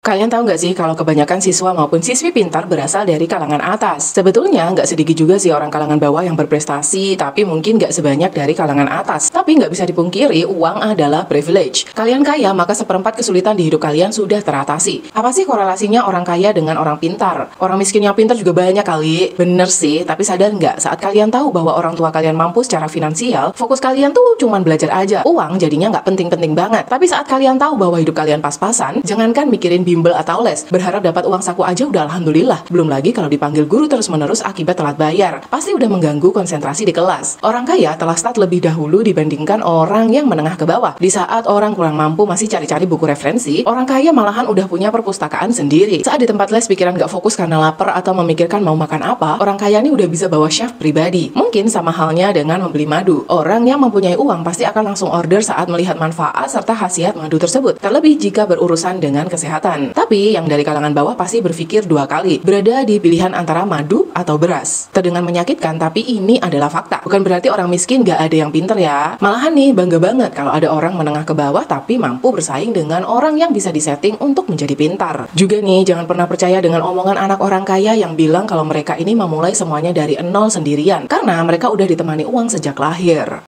Kalian tahu nggak sih kalau kebanyakan siswa maupun siswi pintar berasal dari kalangan atas? Sebetulnya nggak sedikit juga sih orang kalangan bawah yang berprestasi, tapi mungkin nggak sebanyak dari kalangan atas. Tapi nggak bisa dipungkiri, uang adalah privilege. Kalian kaya, maka seperempat kesulitan di hidup kalian sudah teratasi. Apa sih korelasinya orang kaya dengan orang pintar? Orang miskin yang pintar juga banyak kali. Bener sih, tapi sadar nggak saat kalian tahu bahwa orang tua kalian mampu secara finansial, fokus kalian tuh cuma belajar aja. Uang jadinya nggak penting-penting banget. Tapi saat kalian tahu bahwa hidup kalian pas-pasan, jangankan mikirin bimbel atau les. Berharap dapat uang saku aja udah alhamdulillah. Belum lagi kalau dipanggil guru terus-menerus akibat telat bayar. Pasti udah mengganggu konsentrasi di kelas. Orang kaya telah start lebih dahulu dibandingkan orang yang menengah ke bawah. Di saat orang kurang mampu masih cari-cari buku referensi, orang kaya malahan udah punya perpustakaan sendiri. Saat di tempat les pikiran gak fokus karena lapar atau memikirkan mau makan apa, orang kaya ini udah bisa bawa chef pribadi. Mungkin sama halnya dengan membeli madu. Orang yang mempunyai uang pasti akan langsung order saat melihat manfaat serta khasiat madu tersebut. Terlebih jika berurusan dengan kesehatan. Tapi yang dari kalangan bawah pasti berpikir dua kali, berada di pilihan antara madu atau beras. Terdengar menyakitkan, tapi ini adalah fakta. Bukan berarti orang miskin gak ada yang pinter ya. Malahan nih, bangga banget kalau ada orang menengah ke bawah tapi mampu bersaing dengan orang yang bisa disetting untuk menjadi pintar. Juga nih, jangan pernah percaya dengan omongan anak orang kaya yang bilang kalau mereka ini memulai semuanya dari nol sendirian. Karena mereka udah ditemani uang sejak lahir.